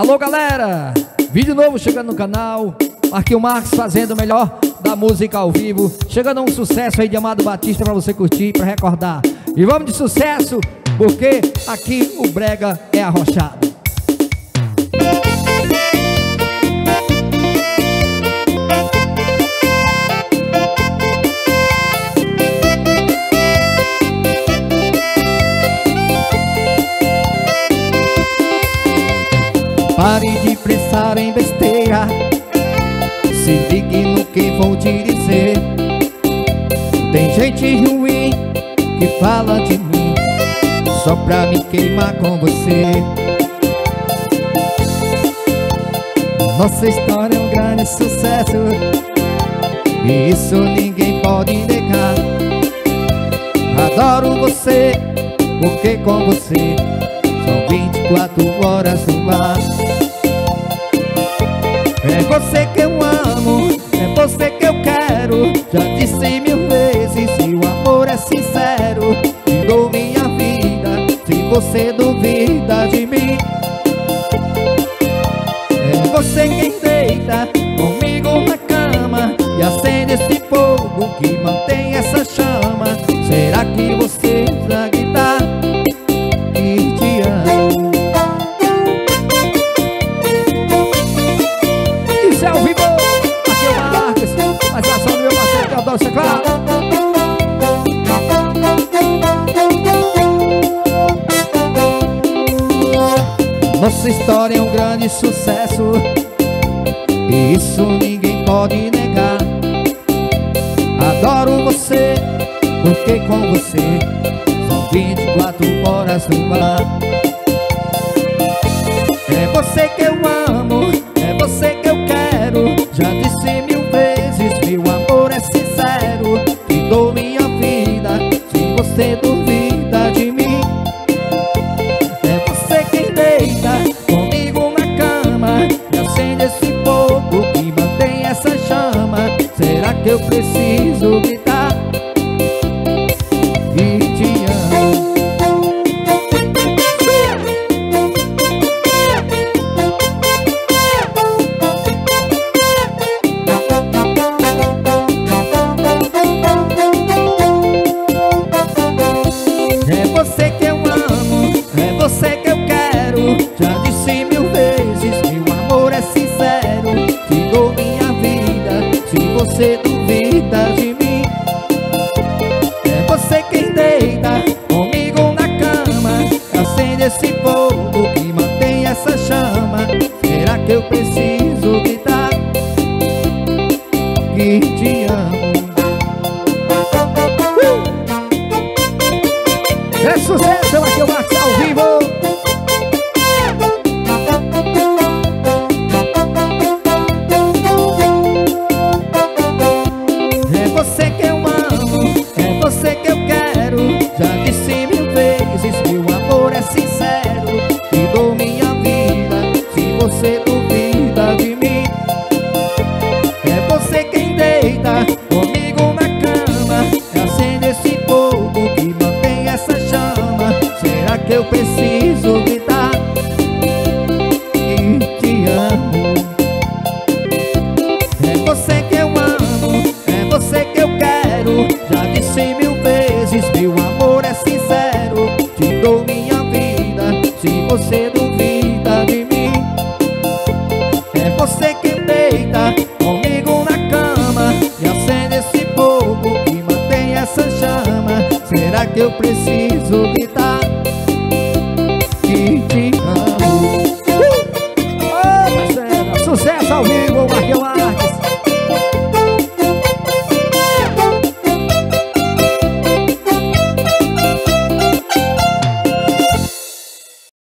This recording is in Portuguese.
Alô galera, vídeo novo chegando no canal. Marquinho Marques fazendo o melhor da música ao vivo. Chegando um sucesso aí de Amado Batista pra você curtir, pra recordar. E vamos de sucesso, porque aqui o brega é arrochado Pare de pensar em besteira. Se ligue no que vou te dizer. Tem gente ruim que fala de mim Só pra me queimar com você. Nossa história é um grande sucesso E isso ninguém pode negar. Adoro você, porque com você São 24 horas no ar é você que eu amo, é você que eu quero. Já disse mil vezes, se o amor é sincero Te dou minha vida, se você duvida de mim. É você quem deita Nossa história é um grande sucesso. E isso ninguém pode negar. Adoro você, porque com você São 24 horas no ar É você que eu amo, Acende esse fogo que mantém essa chama. Será que eu preciso gritar? Que te amo. Uh! É sucesso, aqui é o Marcos ao vivo. Você duvida eu preciso